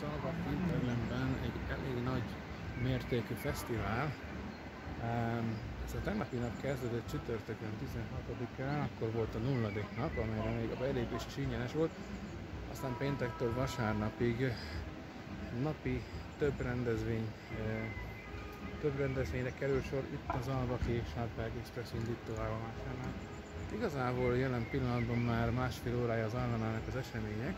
Szalva Finterlemben egy elég nagy mértékű fesztivál. Ez a tegnapi nap kezdődött csütörtökön 16-án, akkor volt a nulladik nap, amelyre még a belépés is ingyenes volt. Aztán péntektől vasárnapig napi több rendezvény, több rendezvényre kerül sor itt az Alba és Hátberg Express indítóállomásánál. Igazából jelen pillanatban már másfél órája az államának az események,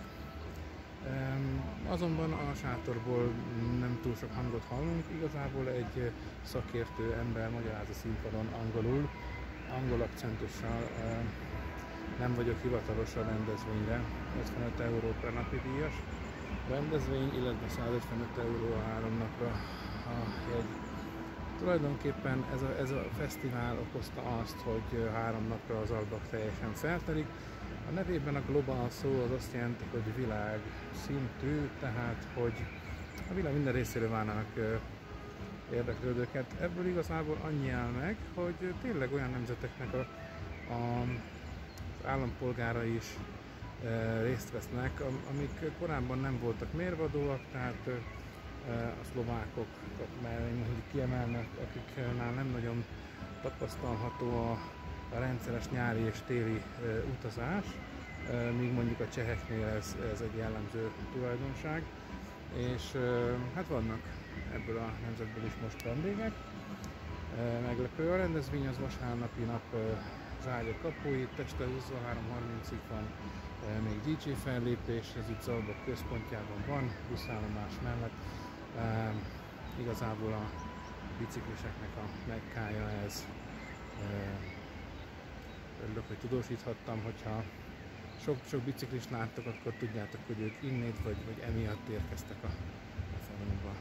Azonban a sátorból nem túl sok hangot hallunk, igazából egy szakértő ember magyaráz a színpadon angolul, angol akcentussal, nem vagyok hivatalos a rendezvényre, 55 euró per napi díjas rendezvény, illetve 155 euró a három napra a jegy. Tulajdonképpen ez a, ez a fesztivál okozta azt, hogy három napra az albak teljesen feltelik, a nevében a global szó az azt jelenti, hogy világ szintű, tehát hogy a világ minden részéről várnak érdeklődőket. Ebből igazából annyi áll meg, hogy tényleg olyan nemzeteknek a, a, az állampolgára is e, részt vesznek, amik korábban nem voltak mérvadóak, tehát e, a szlovákok, mert mondjuk kiemelnek, akiknál nem nagyon tapasztalható a a rendszeres nyári és téli utazás, míg mondjuk a cseheknél ez, ez egy jellemző tulajdonság, és hát vannak ebből a nemzetből is most vendégek. Meglepő a rendezvény, az vasárnapi nap zárja kapuit, este 23.30-ig van még DJ fellépés, ez itt Zalbok központjában van, buszállomás mellett. Igazából a bicikliseknek a megkája ez hogy tudósíthattam, hogyha sok-sok biciklist láttok, akkor tudjátok, hogy ők innét vagy, vagy emiatt érkeztek a, a falunkba.